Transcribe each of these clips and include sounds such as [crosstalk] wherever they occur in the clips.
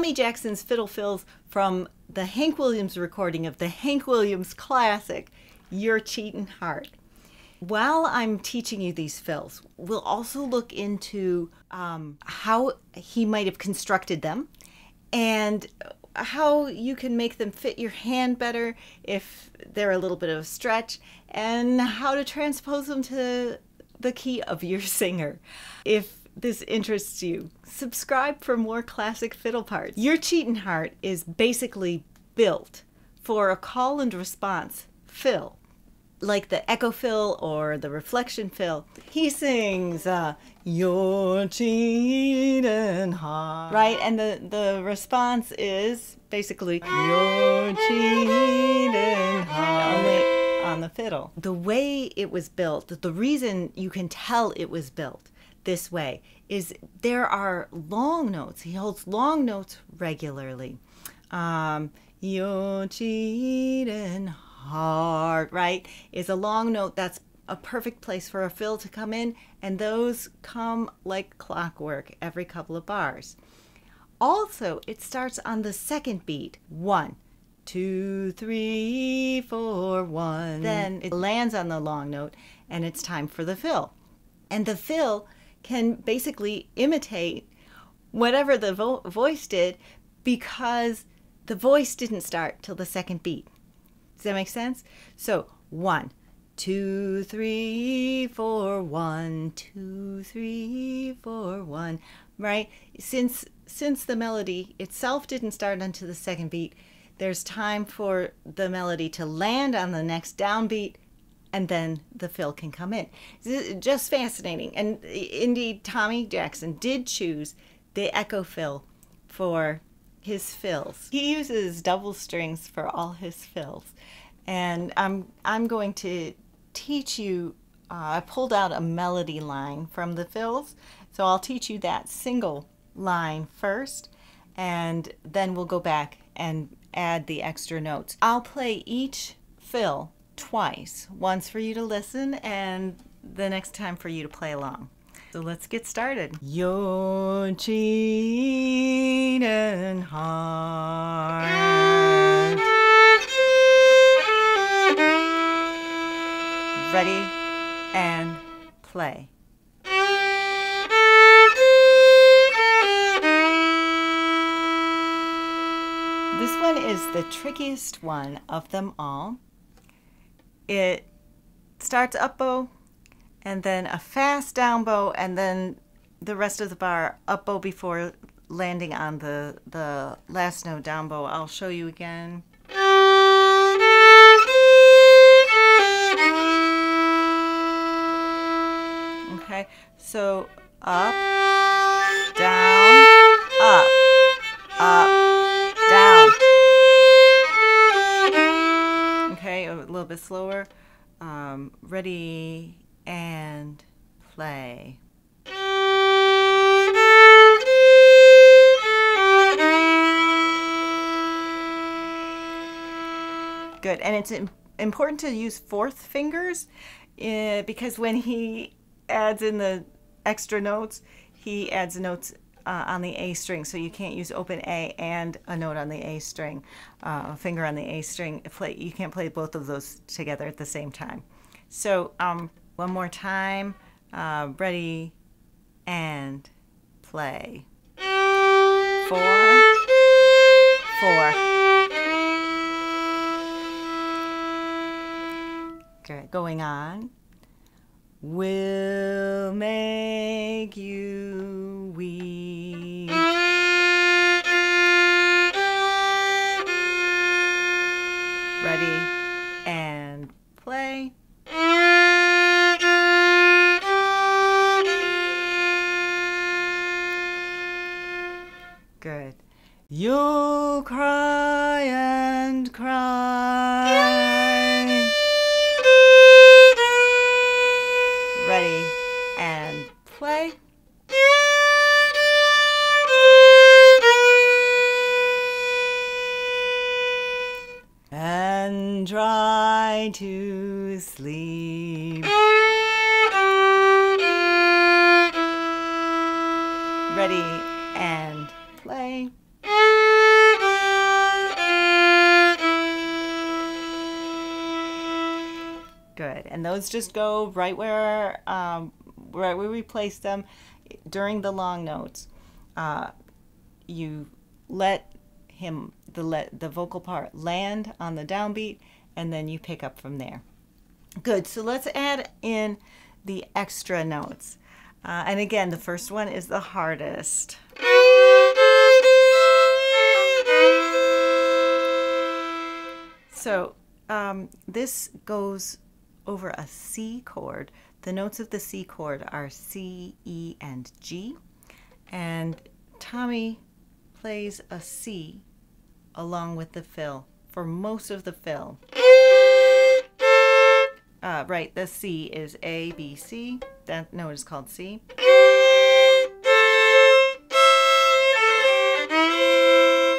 Tommy Jackson's Fiddle Fills from the Hank Williams recording of the Hank Williams classic, Your Cheatin' Heart. While I'm teaching you these fills, we'll also look into um, how he might have constructed them and how you can make them fit your hand better if they're a little bit of a stretch, and how to transpose them to the key of your [laughs] singer. If this interests you, subscribe for more classic fiddle parts. Your Cheatin' Heart is basically built for a call and response fill, like the echo fill or the reflection fill. He sings, uh, Your cheating heart, right? And the, the response is basically, Your cheating heart. Only on the fiddle. The way it was built, the reason you can tell it was built this way is there are long notes. He holds long notes regularly. Um, your cheating heart, right, is a long note that's a perfect place for a fill to come in, and those come like clockwork every couple of bars. Also, it starts on the second beat, one, two, three, four, one. Then it lands on the long note, and it's time for the fill. And the fill can basically imitate whatever the vo- voice did because the voice didn't start till the second beat. Does that make sense? So, one, two, three, four, one, two, three, four, one, right? Since since the melody itself didn't start until the second beat, there's time for the melody to land on the next downbeat and then the fill can come in. Just fascinating. And indeed, Tommy Jackson did choose the echo fill for his fills. He uses double strings for all his fills. And I'm, I'm going to teach you, uh, I pulled out a melody line from the fills. So I'll teach you that single line first, and then we'll go back and add the extra notes. I'll play each fill twice once for you to listen and the next time for you to play along. So let's get started. Your cheating heart. Ready and play. This one is the trickiest one of them all it starts up bow and then a fast down bow and then the rest of the bar up bow before landing on the the last note down bow. I'll show you again. Okay, so up, down, little bit slower. Um, ready and play. Good, and it's important to use fourth fingers uh, because when he adds in the extra notes, he adds notes uh, on the A string, so you can't use open A and a note on the A string, uh, a finger on the A string. Play, you can't play both of those together at the same time. So um, one more time, uh, ready and play. Four, four. Good, going on. Will make you weep. Ready and play. Good. You'll cry and cry. To sleep. Ready and play. Good. And those just go right where um, right where we placed them during the long notes. Uh, you let him the let the vocal part land on the downbeat, and then you pick up from there. Good. So let's add in the extra notes. Uh, and again, the first one is the hardest. So um, this goes over a C chord. The notes of the C chord are C, E, and G. And Tommy plays a C along with the fill for most of the fill. Uh, right, the C is A, B, C. That note is called C.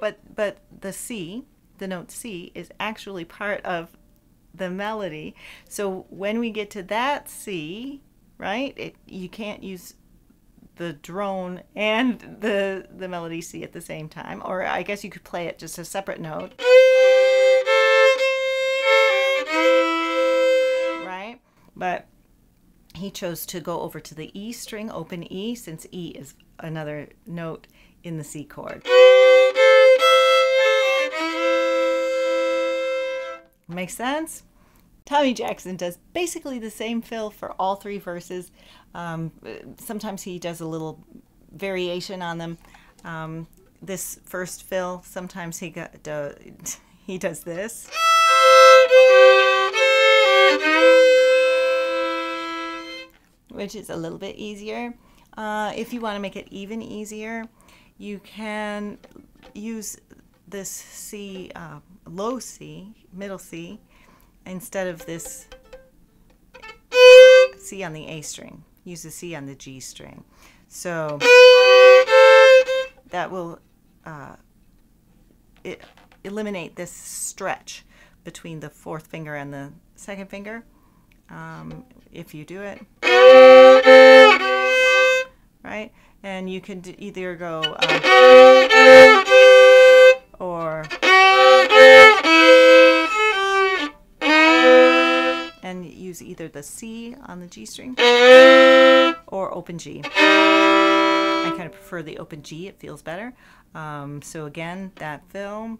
But, but the C, the note C, is actually part of the melody. So when we get to that C, right, it, you can't use the drone and the the melody C at the same time, or I guess you could play it just a separate note. But he chose to go over to the E string, open E, since E is another note in the C chord. Makes sense? Tommy Jackson does basically the same fill for all three verses. Um, sometimes he does a little variation on them. Um, this first fill, sometimes he got, [laughs] he does this. Which is a little bit easier. Uh, if you want to make it even easier, you can use this C, uh, low C, middle C, instead of this C on the A string. Use the C on the G string. So that will uh, eliminate this stretch between the fourth finger and the second finger. Um, if you do it, right? And you can either go um, or and use either the C on the G string or open G. I kind of prefer the open G, it feels better. Um, so again, that fill.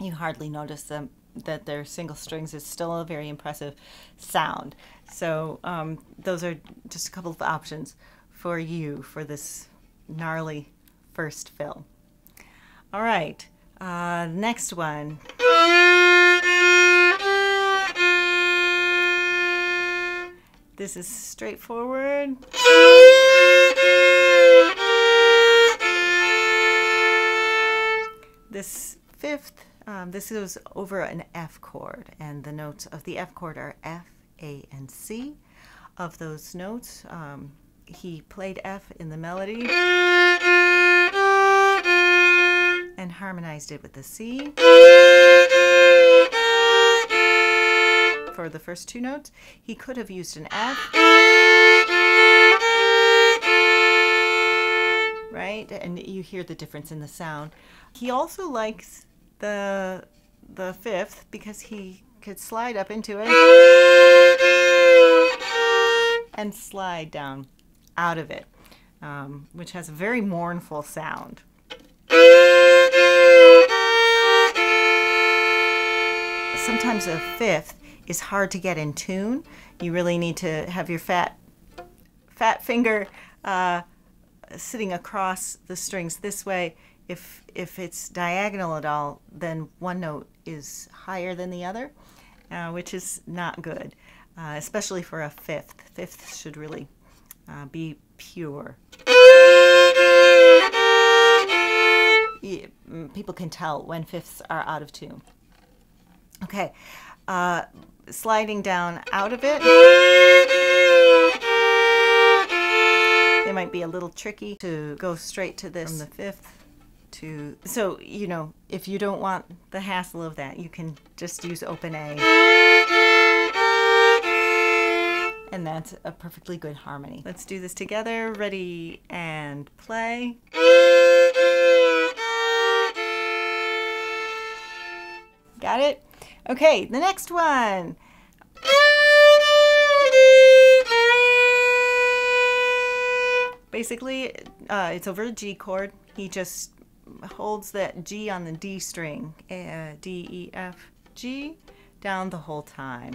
You hardly notice them that they're single strings is still a very impressive sound. So um, those are just a couple of options for you for this gnarly first fill. All right, uh, next one. This is straightforward. This fifth um, this is over an F chord, and the notes of the F chord are F, A, and C. Of those notes, um, he played F in the melody and harmonized it with the C for the first two notes. He could have used an F, right? And you hear the difference in the sound. He also likes the the fifth because he could slide up into it and slide down out of it, um, which has a very mournful sound. Sometimes a fifth is hard to get in tune. You really need to have your fat fat finger uh, sitting across the strings this way if if it's diagonal at all, then one note is higher than the other, uh, which is not good, uh, especially for a fifth. Fifth should really uh, be pure. Mm, people can tell when fifths are out of tune. Okay, uh, sliding down out of it. They might might be a little tricky to go straight to this from the fifth to. So, you know, if you don't want the hassle of that, you can just use open A. And that's a perfectly good harmony. Let's do this together. Ready and play. Got it? Okay, the next one. Basically, uh, it's over a G chord. He just holds that G on the D string, uh, D, E, F, G, down the whole time.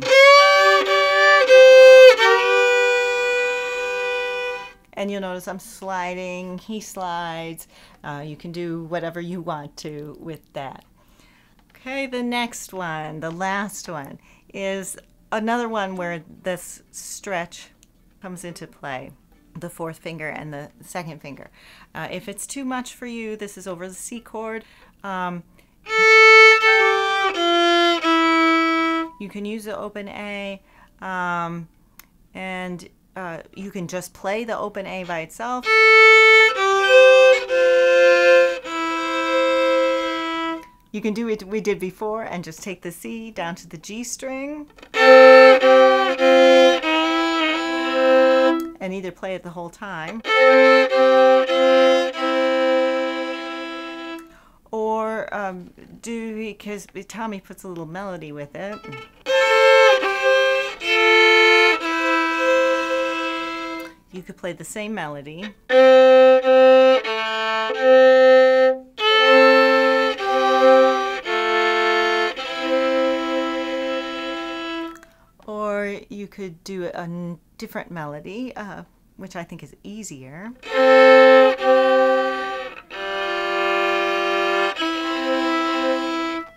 And you'll notice I'm sliding, he slides. Uh, you can do whatever you want to with that. Okay, the next one, the last one, is another one where this stretch comes into play the fourth finger and the second finger. Uh, if it's too much for you, this is over the C chord. Um, you can use the open A, um, and uh, you can just play the open A by itself. You can do what we did before and just take the C down to the G string. And either play it the whole time. Or um, do, because Tommy puts a little melody with it. You could play the same melody. Could do a different melody, uh, which I think is easier.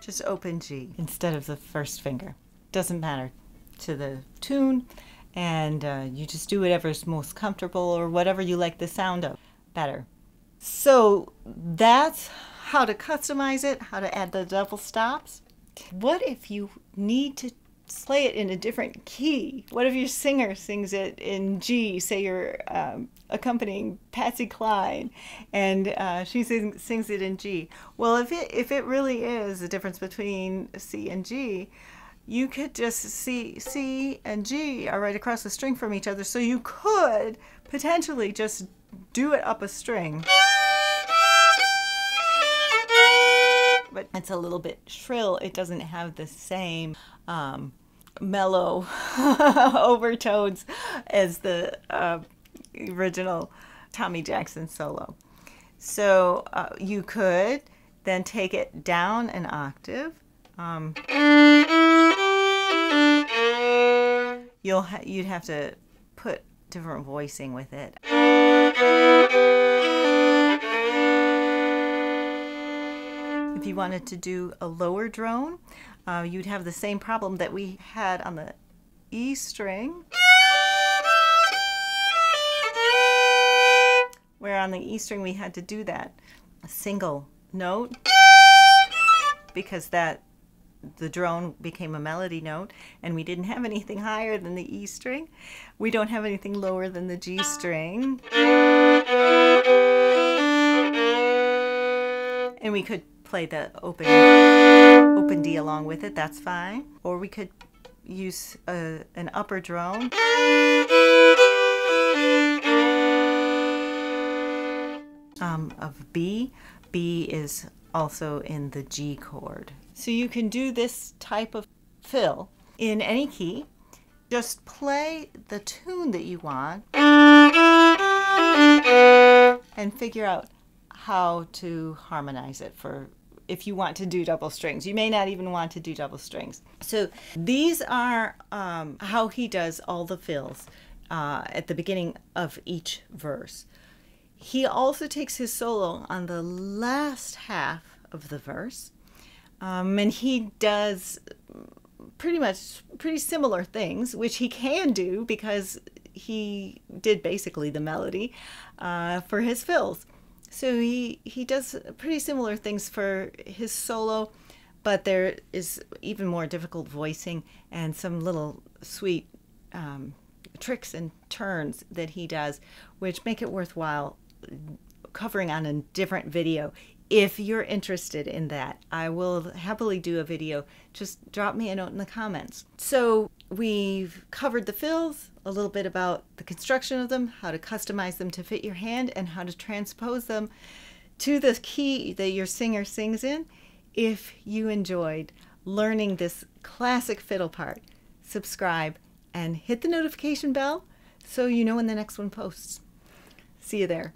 Just open G instead of the first finger. Doesn't matter to the tune, and uh, you just do whatever's most comfortable or whatever you like the sound of better. So that's how to customize it, how to add the double stops. What if you need to play it in a different key? What if your singer sings it in G? Say you're um, accompanying Patsy Cline, and uh, she sing, sings it in G. Well, if it if it really is the difference between C and G, you could just see C and G are right across the string from each other, so you could potentially just do it up a string. But it's a little bit shrill. It doesn't have the same um, mellow [laughs] overtones as the uh, original Tommy Jackson solo. So uh, you could then take it down an octave. Um, you'll ha you'd have to put different voicing with it. If you wanted to do a lower drone, uh, you'd have the same problem that we had on the E string. Where on the E string we had to do that a single note because that the drone became a melody note and we didn't have anything higher than the E string. We don't have anything lower than the G string. And we could play the open open D along with it, that's fine. Or we could use a, an upper drone. Um, of B. B is also in the G chord. So you can do this type of fill in any key. Just play the tune that you want and figure out how to harmonize it for if you want to do double strings. You may not even want to do double strings. So these are um, how he does all the fills uh, at the beginning of each verse. He also takes his solo on the last half of the verse, um, and he does pretty much pretty similar things, which he can do because he did basically the melody uh, for his fills. So he he does pretty similar things for his solo, but there is even more difficult voicing and some little sweet um, tricks and turns that he does, which make it worthwhile covering on a different video. If you're interested in that, I will happily do a video. Just drop me a note in the comments. So, we've covered the fills, a little bit about the construction of them, how to customize them to fit your hand, and how to transpose them to the key that your singer sings in. If you enjoyed learning this classic fiddle part, subscribe and hit the notification bell so you know when the next one posts. See you there.